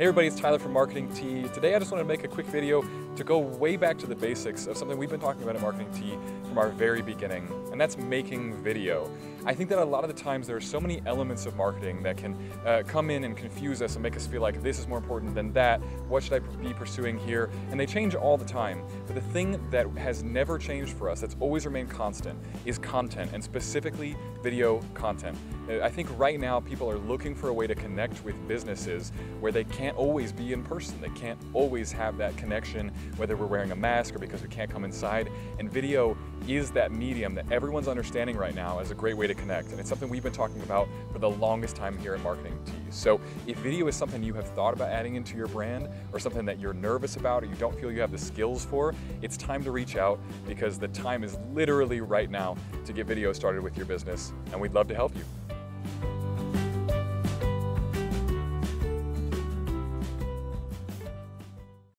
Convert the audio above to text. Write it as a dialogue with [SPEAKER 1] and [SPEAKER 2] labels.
[SPEAKER 1] Hey everybody, it's Tyler from Marketing Tea. Today I just wanted to make a quick video to go way back to the basics of something we've been talking about at Marketing Tea from our very beginning, and that's making video. I think that a lot of the times there are so many elements of marketing that can uh, come in and confuse us and make us feel like this is more important than that, what should I be pursuing here, and they change all the time. But the thing that has never changed for us, that's always remained constant, is content, and specifically video content. Uh, I think right now people are looking for a way to connect with businesses where they can't always be in person. They can't always have that connection, whether we're wearing a mask or because we can't come inside. And video is that medium that everyone's understanding right now as a great way to connect. And it's something we've been talking about for the longest time here in Marketing Tea. So if video is something you have thought about adding into your brand or something that you're nervous about or you don't feel you have the skills for, it's time to reach out because the time is literally right now to get video started with your business and we'd love to help you.